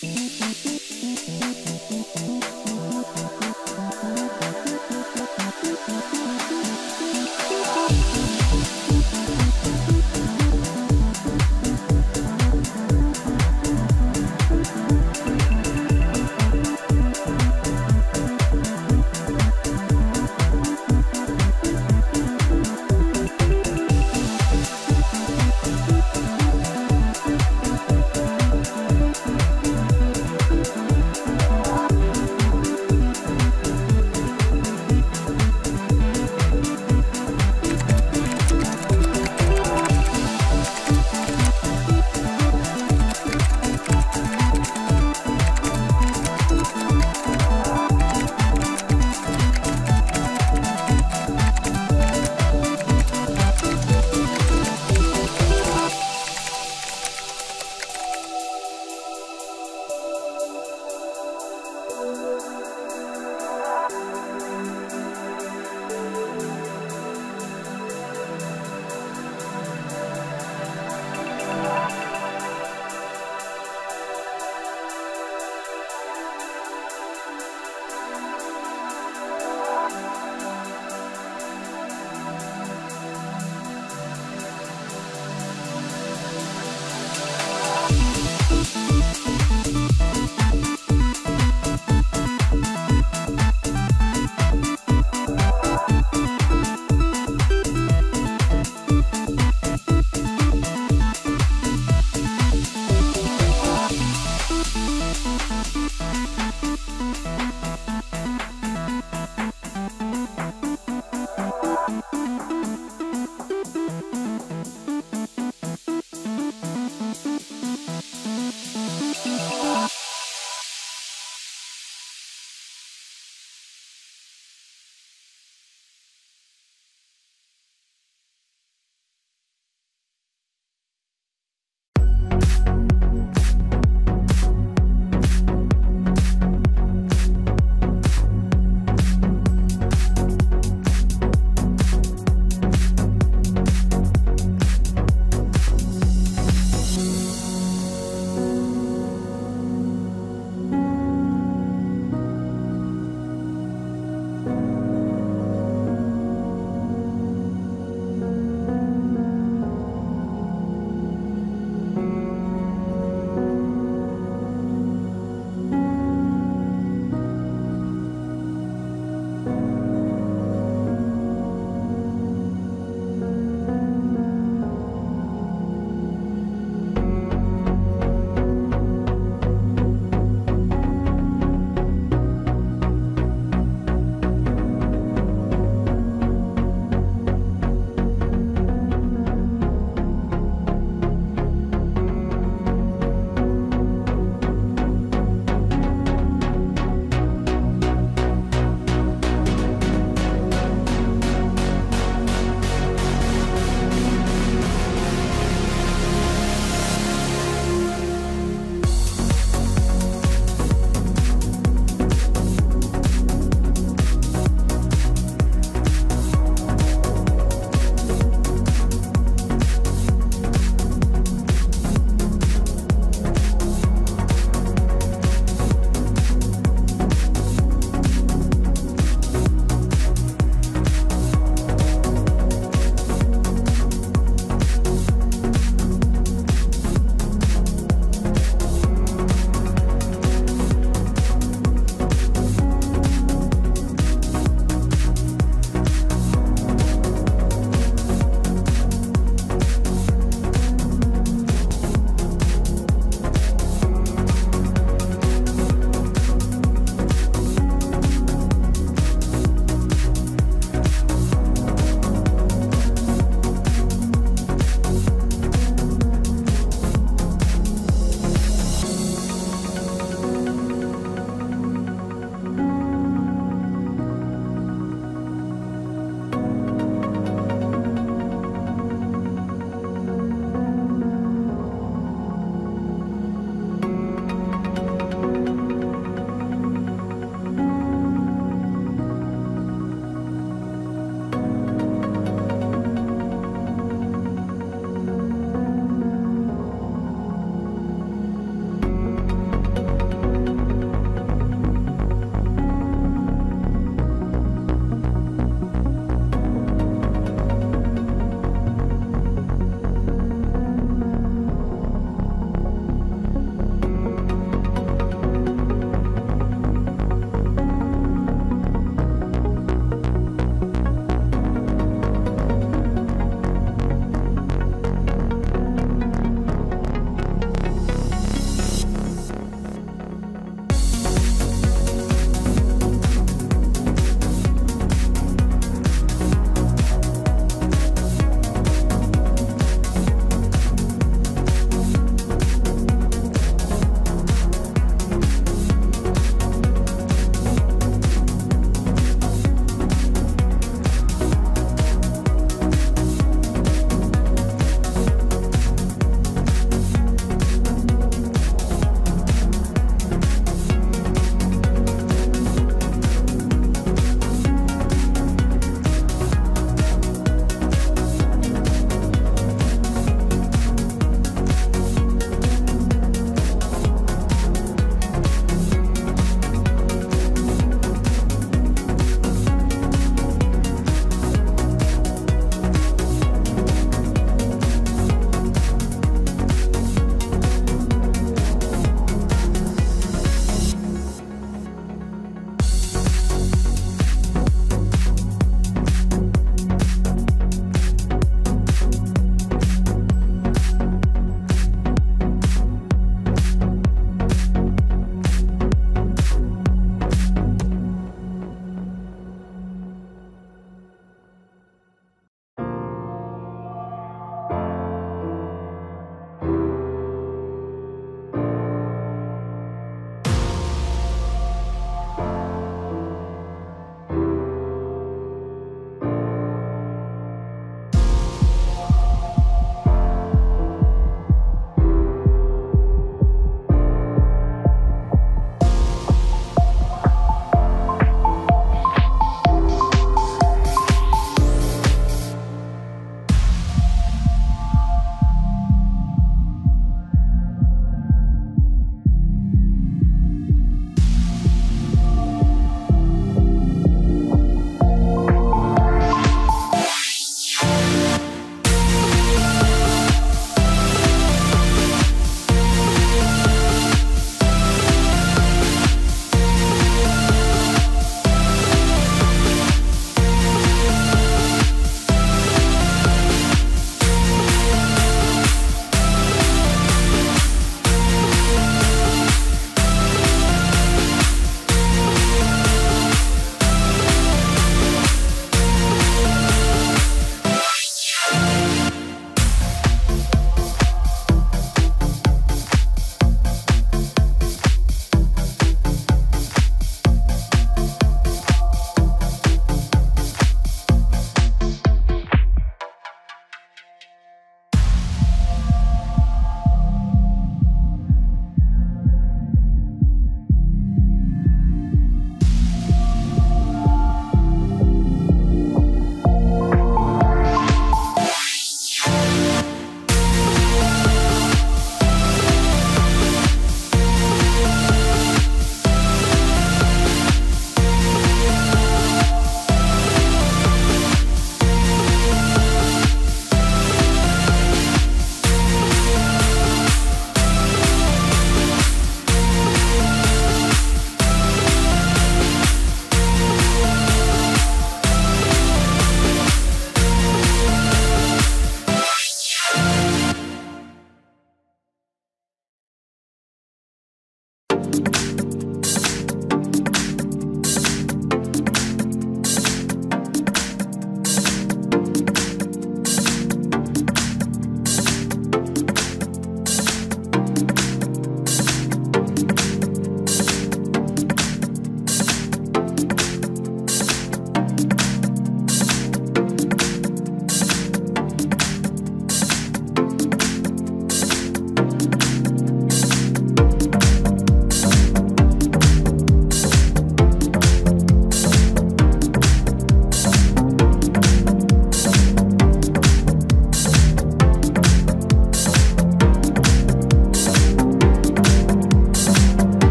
Música